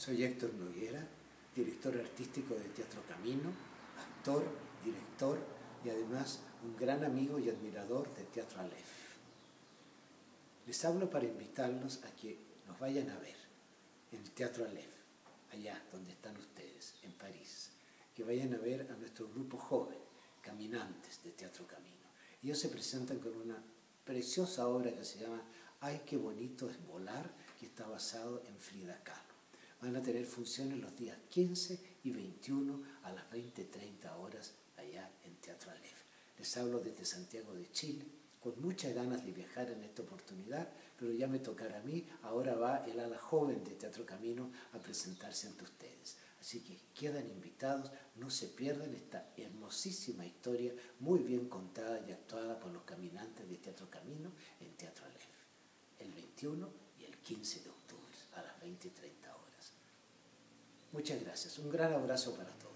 Soy Héctor Noguera, director artístico de Teatro Camino, actor, director y además un gran amigo y admirador de Teatro Aleph. Les hablo para invitarlos a que nos vayan a ver en el Teatro Aleph, allá donde están ustedes, en París. Que vayan a ver a nuestro grupo joven, caminantes de Teatro Camino. Ellos se presentan con una preciosa obra que se llama Ay, qué bonito es volar, que está basado en Frida Kahlo. Van a tener funciones los días 15 y 21 a las 20-30 horas allá en Teatro Aleph. Les hablo desde Santiago de Chile, con muchas ganas de viajar en esta oportunidad, pero ya me tocará a mí, ahora va el ala joven de Teatro Camino a presentarse ante ustedes. Así que quedan invitados, no se pierdan esta hermosísima historia, muy bien contada y actuada por los caminantes de Teatro Camino en Teatro Aleph, el 21 y el 15 de octubre a las 20 y 30 horas. Muchas gracias, un gran abrazo para todos.